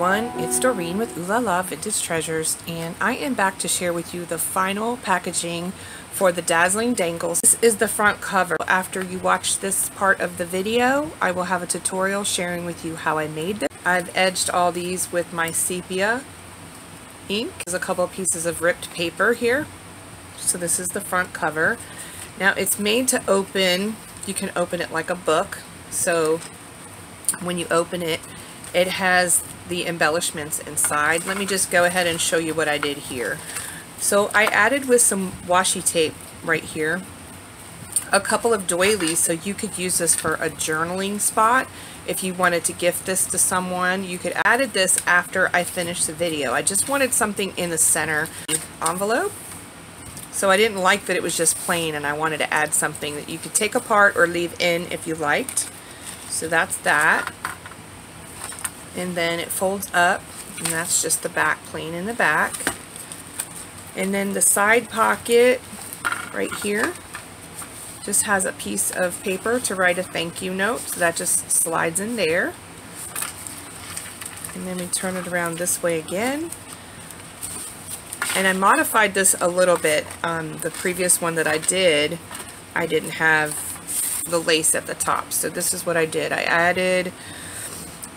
everyone, it's Doreen with Ooh La La Vintage Treasures and I am back to share with you the final packaging for the Dazzling Dangles. This is the front cover. After you watch this part of the video, I will have a tutorial sharing with you how I made this. I've edged all these with my sepia ink. There's a couple of pieces of ripped paper here. So this is the front cover. Now it's made to open, you can open it like a book. So when you open it, it has the embellishments inside. Let me just go ahead and show you what I did here. So I added with some washi tape right here a couple of doilies so you could use this for a journaling spot. If you wanted to gift this to someone you could added this after I finished the video. I just wanted something in the center envelope. So I didn't like that it was just plain and I wanted to add something that you could take apart or leave in if you liked. So that's that and then it folds up and that's just the back plain in the back. And then the side pocket right here just has a piece of paper to write a thank you note so that just slides in there. And then we turn it around this way again. And I modified this a little bit um, the previous one that I did. I didn't have the lace at the top so this is what I did. I added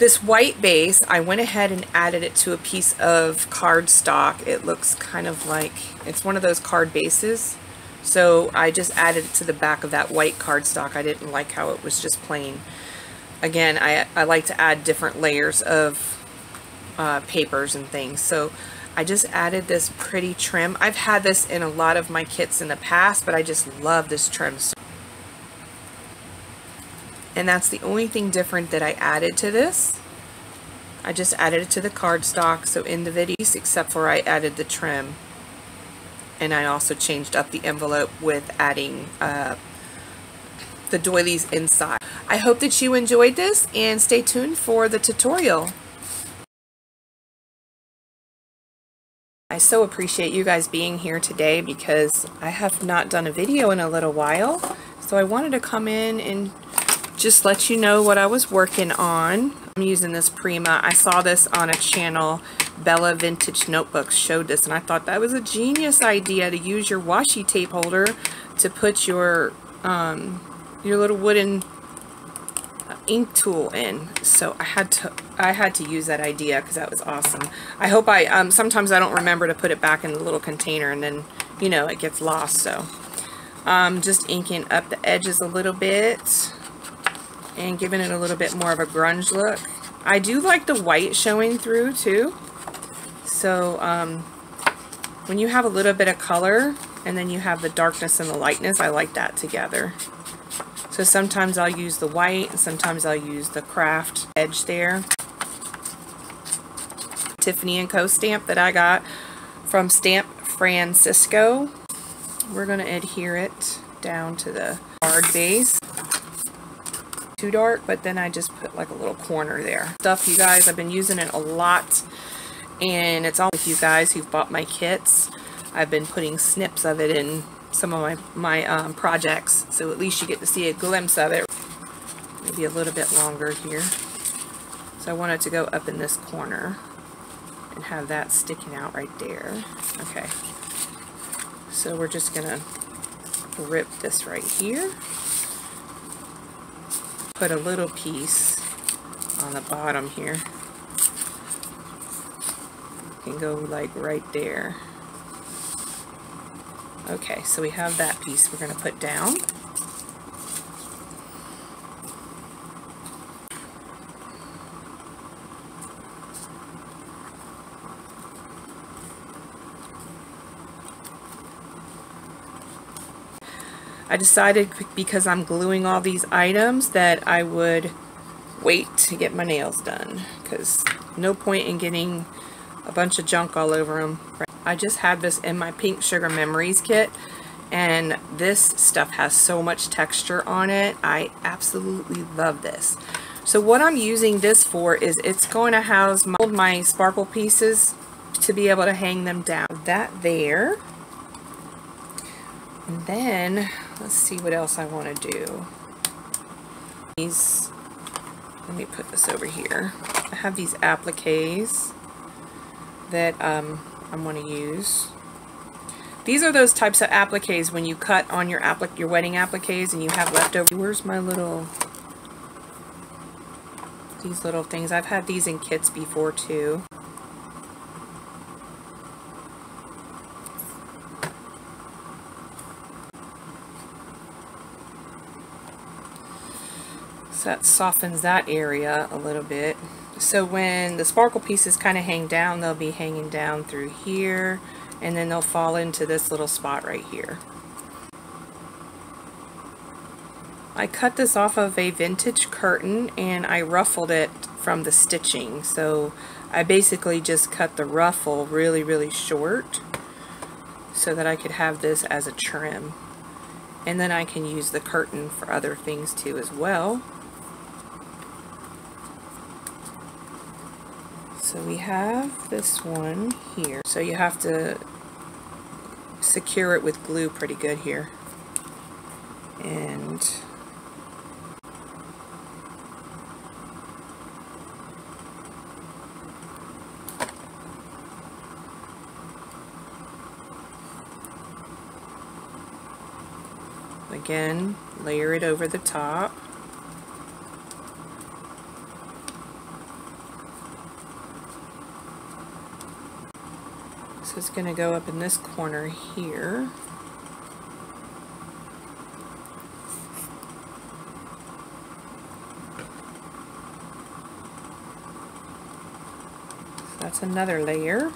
this white base, I went ahead and added it to a piece of cardstock. It looks kind of like, it's one of those card bases. So I just added it to the back of that white cardstock. I didn't like how it was just plain. Again, I, I like to add different layers of uh, papers and things. So I just added this pretty trim. I've had this in a lot of my kits in the past, but I just love this trim. And that's the only thing different that I added to this. I just added it to the cardstock, so in the videos, except for I added the trim. And I also changed up the envelope with adding uh, the doilies inside. I hope that you enjoyed this and stay tuned for the tutorial. I so appreciate you guys being here today because I have not done a video in a little while. So I wanted to come in and just let you know what I was working on. I'm using this Prima. I saw this on a channel, Bella Vintage Notebooks showed this, and I thought that was a genius idea to use your washi tape holder to put your um, your little wooden ink tool in. So I had to I had to use that idea because that was awesome. I hope I um, sometimes I don't remember to put it back in the little container and then you know it gets lost. So um, just inking up the edges a little bit and giving it a little bit more of a grunge look. I do like the white showing through too. So um, when you have a little bit of color and then you have the darkness and the lightness, I like that together. So sometimes I'll use the white and sometimes I'll use the craft edge there. Tiffany & Co. stamp that I got from Stamp Francisco. We're going to adhere it down to the card base too dark, but then I just put like a little corner there. Stuff, you guys, I've been using it a lot, and it's all with you guys who've bought my kits. I've been putting snips of it in some of my, my um, projects, so at least you get to see a glimpse of it. Maybe a little bit longer here. So I want it to go up in this corner and have that sticking out right there. Okay. So we're just going to rip this right here put a little piece on the bottom here. Can go like right there. Okay, so we have that piece we're going to put down. I decided because I'm gluing all these items that I would wait to get my nails done because no point in getting a bunch of junk all over them. I just had this in my Pink Sugar Memories kit and this stuff has so much texture on it. I absolutely love this. So what I'm using this for is it's going to house my, my sparkle pieces to be able to hang them down. That there. And then, let's see what else I want to do. These, let me put this over here. I have these appliques that um, I'm going to use. These are those types of appliques when you cut on your applique, your wedding appliques and you have leftover. Where's my little, these little things. I've had these in kits before too. So that softens that area a little bit. So when the sparkle pieces kind of hang down, they'll be hanging down through here and then they'll fall into this little spot right here. I cut this off of a vintage curtain and I ruffled it from the stitching. So I basically just cut the ruffle really, really short so that I could have this as a trim. And then I can use the curtain for other things too as well. So we have this one here. So you have to secure it with glue pretty good here. And again, layer it over the top. So it's going to go up in this corner here. that's another layer.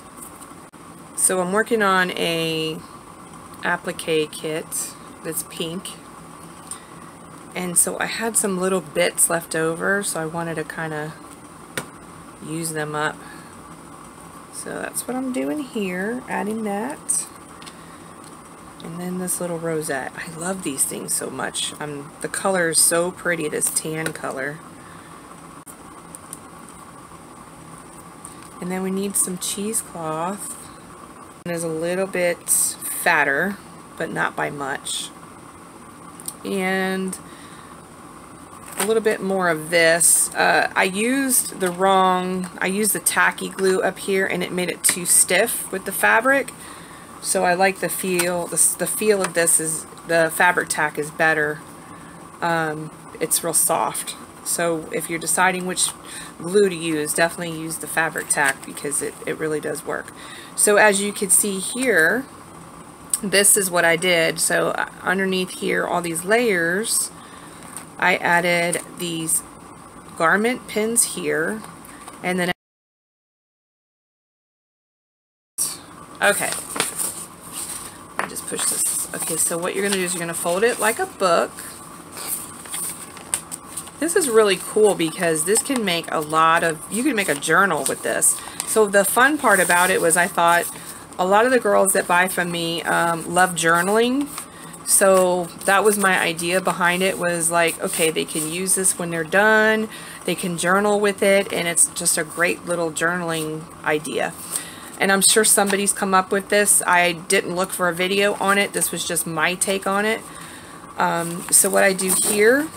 So I'm working on a applique kit that's pink. And so I had some little bits left over, so I wanted to kind of use them up so that's what I'm doing here, adding that. And then this little rosette. I love these things so much. The color is so pretty, this tan color. And then we need some cheesecloth. It is a little bit fatter, but not by much. And a little bit more of this. Uh, I used the wrong, I used the tacky glue up here and it made it too stiff with the fabric. So I like the feel, the, the feel of this is, the Fabri-Tac is better. Um, it's real soft. So if you're deciding which glue to use, definitely use the Fabri-Tac because it, it really does work. So as you can see here, this is what I did. So uh, underneath here, all these layers, I added these garment pins here and then okay. I just push this. Okay so what you're gonna do is you're gonna fold it like a book. This is really cool because this can make a lot of you can make a journal with this. So the fun part about it was I thought a lot of the girls that buy from me um, love journaling so that was my idea behind it was like, okay, they can use this when they're done. They can journal with it. And it's just a great little journaling idea. And I'm sure somebody's come up with this. I didn't look for a video on it. This was just my take on it. Um, so what I do here,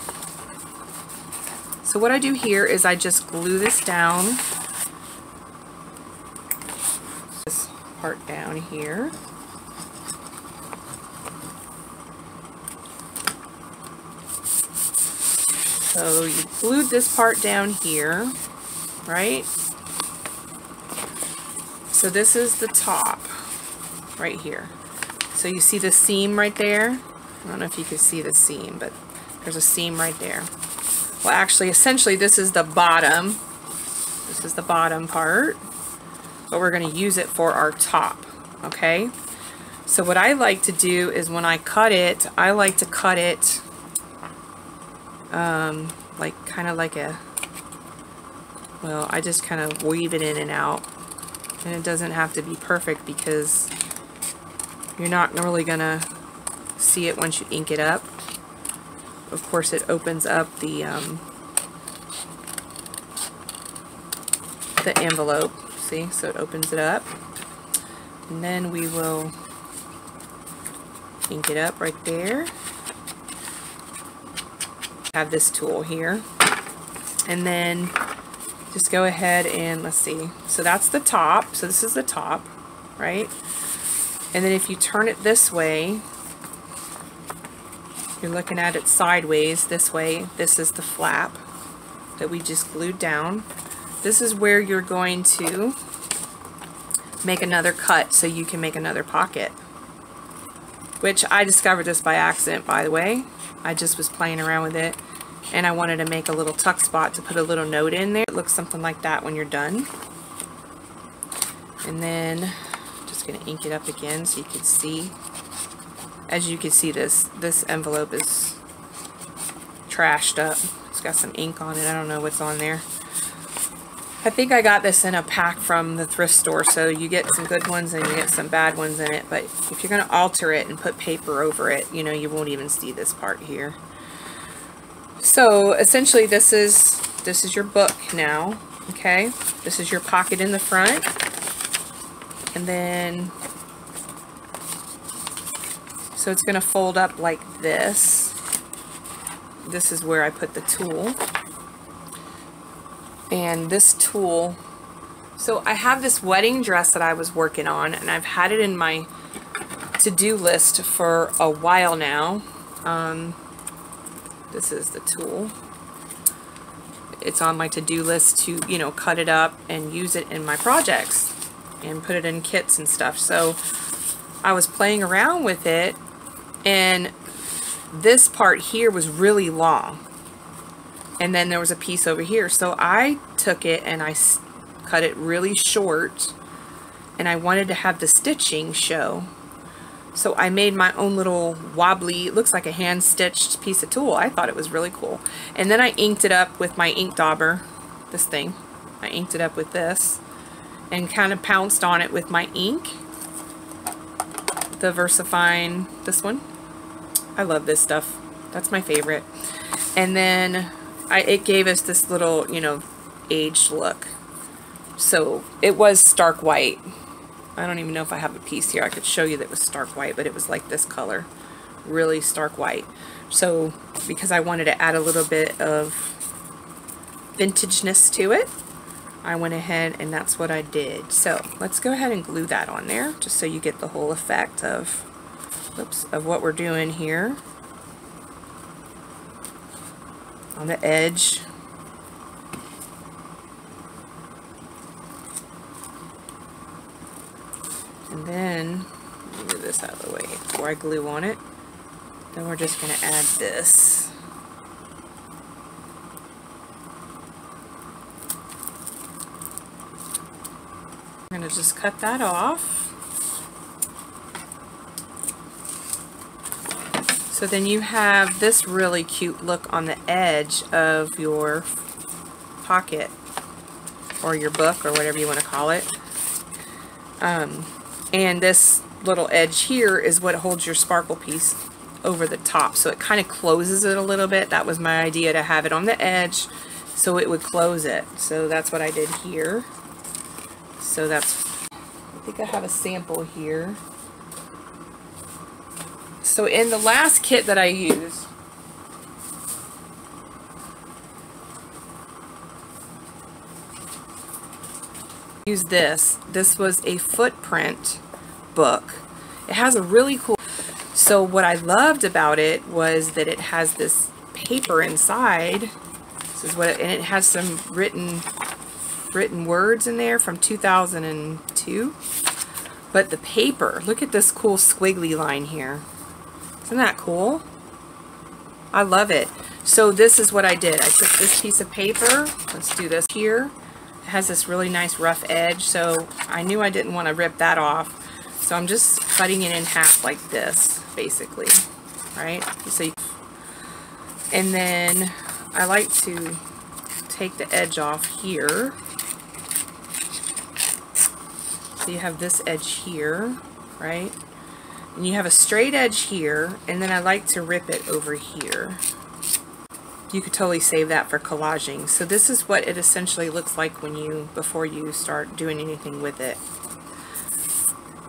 so what I do here is I just glue this down. This part down here. So you glued this part down here, right? So this is the top right here. So you see the seam right there? I don't know if you can see the seam, but there's a seam right there. Well, actually, essentially, this is the bottom. This is the bottom part, but we're going to use it for our top, okay? So what I like to do is when I cut it, I like to cut it um, like kind of like a, well, I just kind of weave it in and out. And it doesn't have to be perfect because you're not really going to see it once you ink it up. Of course, it opens up the, um, the envelope. See? So it opens it up. And then we will ink it up right there have this tool here. And then just go ahead and let's see. So that's the top. So this is the top, right? And then if you turn it this way, you're looking at it sideways this way. This is the flap that we just glued down. This is where you're going to make another cut so you can make another pocket. Which I discovered this by accident, by the way. I just was playing around with it and I wanted to make a little tuck spot to put a little note in there. It looks something like that when you're done. And then just going to ink it up again so you can see. As you can see this, this envelope is trashed up. It's got some ink on it. I don't know what's on there. I think I got this in a pack from the thrift store, so you get some good ones and you get some bad ones in it. But if you're going to alter it and put paper over it, you know, you won't even see this part here. So essentially this is this is your book now, okay? This is your pocket in the front. And then so it's going to fold up like this. This is where I put the tulle. And this tulle so I have this wedding dress that I was working on and I've had it in my to-do list for a while now. Um, this is the tulle. It's on my to-do list to, you know, cut it up and use it in my projects and put it in kits and stuff. So I was playing around with it and this part here was really long. And then there was a piece over here. So I took it and I cut it really short and I wanted to have the stitching show. So I made my own little wobbly, looks like a hand-stitched piece of tulle. I thought it was really cool. And then I inked it up with my ink dauber, this thing. I inked it up with this and kind of pounced on it with my ink. The VersaFine, this one. I love this stuff. That's my favorite. And then I, it gave us this little, you know, aged look. So it was stark white. I don't even know if I have a piece here. I could show you that was stark white, but it was like this color. Really stark white. So, because I wanted to add a little bit of vintageness to it, I went ahead and that's what I did. So, let's go ahead and glue that on there, just so you get the whole effect of, oops, of what we're doing here. On the edge And then, move this out of the way before I glue on it. Then we're just going to add this. I'm going to just cut that off. So then you have this really cute look on the edge of your pocket or your book or whatever you want to call it. Um, and this little edge here is what holds your sparkle piece over the top. So it kind of closes it a little bit. That was my idea to have it on the edge so it would close it. So that's what I did here. So that's, I think I have a sample here. So in the last kit that I used, use this. This was a footprint book. It has a really cool... So what I loved about it was that it has this paper inside. This is what, it, and it has some written written words in there from 2002. But the paper, look at this cool squiggly line here. Isn't that cool? I love it. So this is what I did. I took this piece of paper. Let's do this here It has this really nice rough edge, so I knew I didn't want to rip that off. So I'm just cutting it in half like this, basically, right? So you, and then I like to take the edge off here. So you have this edge here, right? And you have a straight edge here, and then I like to rip it over here you could totally save that for collaging. So this is what it essentially looks like when you, before you start doing anything with it.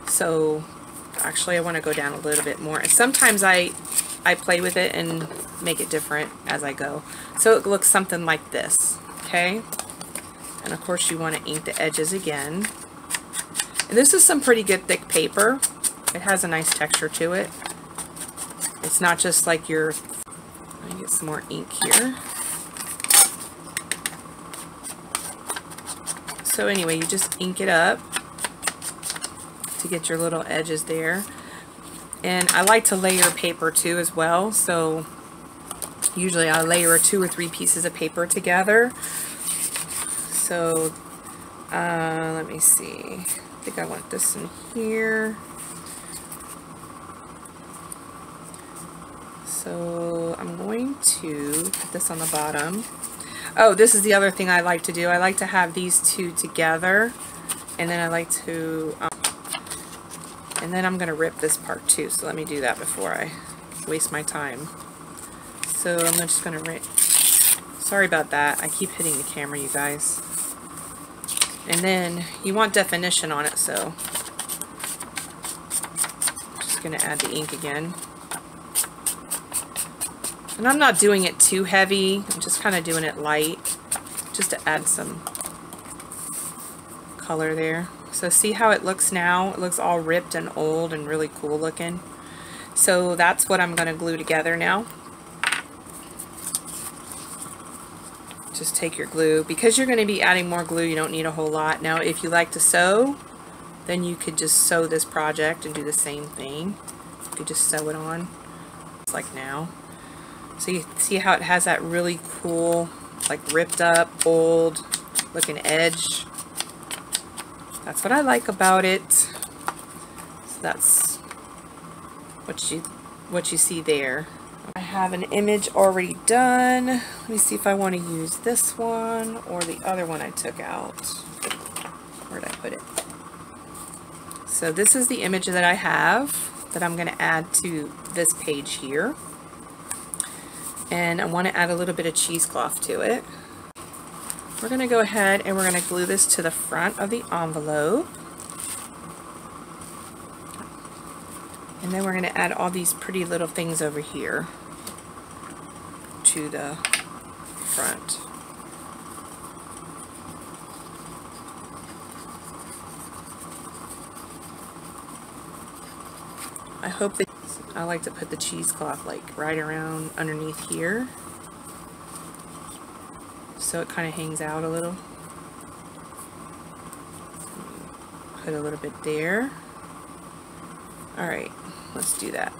So actually I want to go down a little bit more. And sometimes I, I play with it and make it different as I go. So it looks something like this. okay? And of course you want to ink the edges again. And this is some pretty good thick paper. It has a nice texture to it. It's not just like your, let me get some more ink here. So anyway, you just ink it up to get your little edges there. And I like to layer paper too as well. So usually I layer two or three pieces of paper together. So uh, let me see. I think I want this in here. So I'm going to put this on the bottom. Oh, this is the other thing I like to do. I like to have these two together. And then I like to... Um, and then I'm going to rip this part too. So let me do that before I waste my time. So I'm just going to rip... Sorry about that. I keep hitting the camera, you guys. And then you want definition on it, so... I'm just going to add the ink again. And I'm not doing it too heavy. I'm just kind of doing it light just to add some color there. So see how it looks now? It looks all ripped and old and really cool looking. So that's what I'm going to glue together now. Just take your glue. Because you're going to be adding more glue, you don't need a whole lot. Now if you like to sew, then you could just sew this project and do the same thing. You could just sew it on, just like now. So you see how it has that really cool, like ripped up, old looking edge. That's what I like about it. So that's what you what you see there. I have an image already done. Let me see if I want to use this one or the other one I took out. Where'd I put it? So this is the image that I have that I'm going to add to this page here and I want to add a little bit of cheesecloth to it. We're going to go ahead and we're going to glue this to the front of the envelope. And then we're going to add all these pretty little things over here to the front. I hope that I like to put the cheesecloth like right around underneath here so it kind of hangs out a little. Put a little bit there. Alright, let's do that.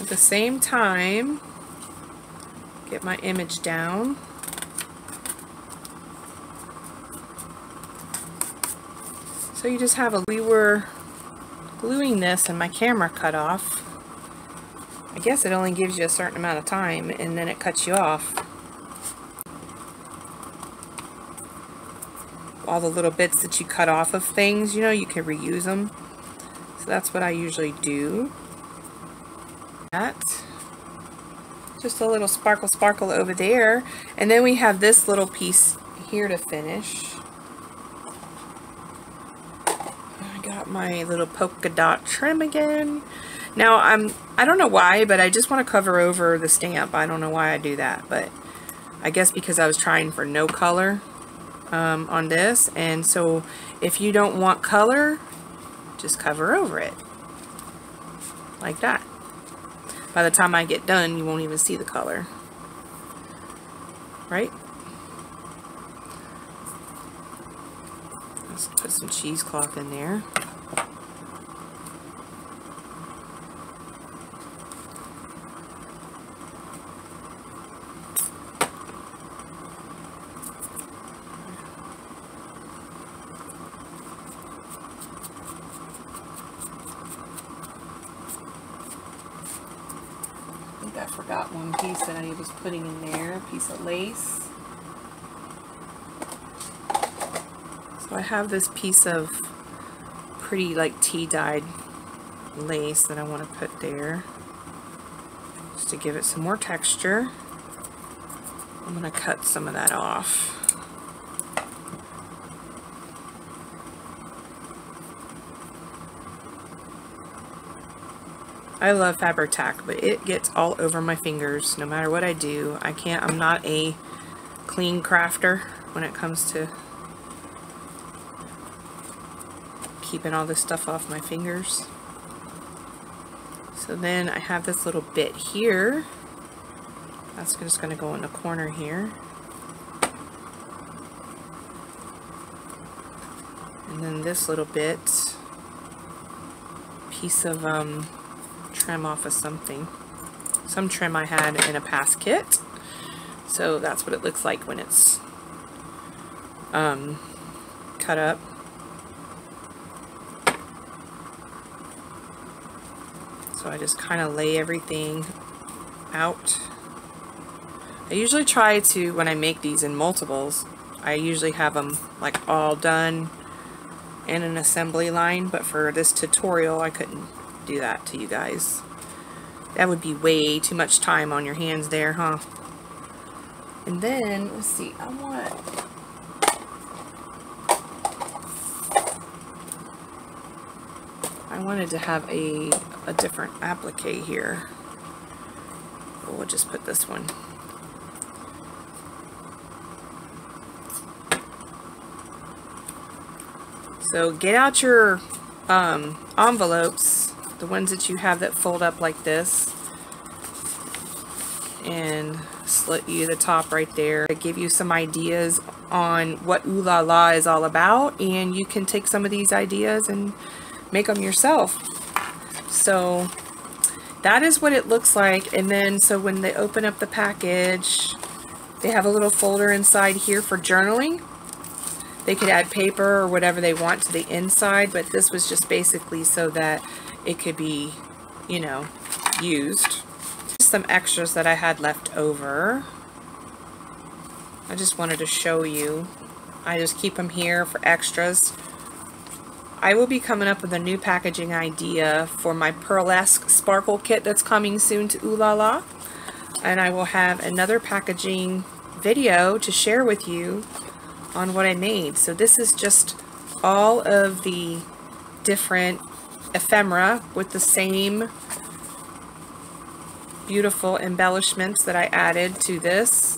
At the same time, get my image down. So you just have a, we were gluing this and my camera cut off. I guess it only gives you a certain amount of time and then it cuts you off. All the little bits that you cut off of things, you know, you can reuse them. So that's what I usually do. That just a little sparkle sparkle over there. And then we have this little piece here to finish. I got my little polka dot trim again. Now I'm I don't know why but I just want to cover over the stamp. I don't know why I do that but I guess because I was trying for no color um, on this. And so if you don't want color just cover over it. Like that by the time I get done, you won't even see the color. Right? Let's put some cheesecloth in there. have this piece of pretty like tea dyed lace that I want to put there just to give it some more texture. I'm going to cut some of that off. I love Fabri-Tac, but it gets all over my fingers no matter what I do. I can't, I'm not a clean crafter when it comes to keeping all this stuff off my fingers. So then I have this little bit here. That's just going to go in the corner here. And then this little bit, piece of um, trim off of something. Some trim I had in a past kit. So that's what it looks like when it's um, cut up. So I just kind of lay everything out. I usually try to, when I make these in multiples, I usually have them like all done in an assembly line, but for this tutorial I couldn't do that to you guys. That would be way too much time on your hands there, huh? And then, let's see, I want... I wanted to have a, a different applique here. But we'll just put this one. So get out your um, envelopes, the ones that you have that fold up like this, and slit you the top right there. I give you some ideas on what Ooh La La is all about, and you can take some of these ideas and make them yourself. So that is what it looks like. And then, so when they open up the package, they have a little folder inside here for journaling. They could add paper or whatever they want to the inside, but this was just basically so that it could be, you know, used. Some extras that I had left over. I just wanted to show you. I just keep them here for extras. I will be coming up with a new packaging idea for my Pearlesque Sparkle Kit that's coming soon to Ooh La La. And I will have another packaging video to share with you on what I made. So this is just all of the different ephemera with the same beautiful embellishments that I added to this.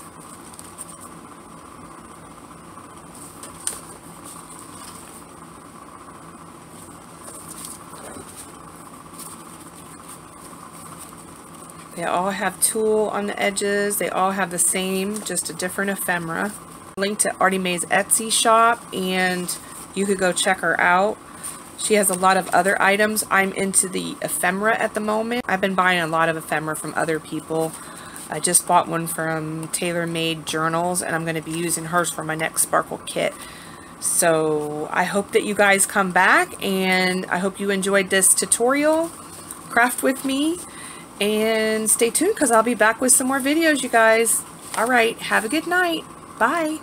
They all have tulle on the edges. They all have the same, just a different ephemera link to Artymaze Etsy shop and you could go check her out. She has a lot of other items. I'm into the ephemera at the moment. I've been buying a lot of ephemera from other people. I just bought one from Made Journals and I'm going to be using hers for my next sparkle kit. So I hope that you guys come back and I hope you enjoyed this tutorial. Craft with me and stay tuned because I'll be back with some more videos you guys. Alright, have a good night. Bye.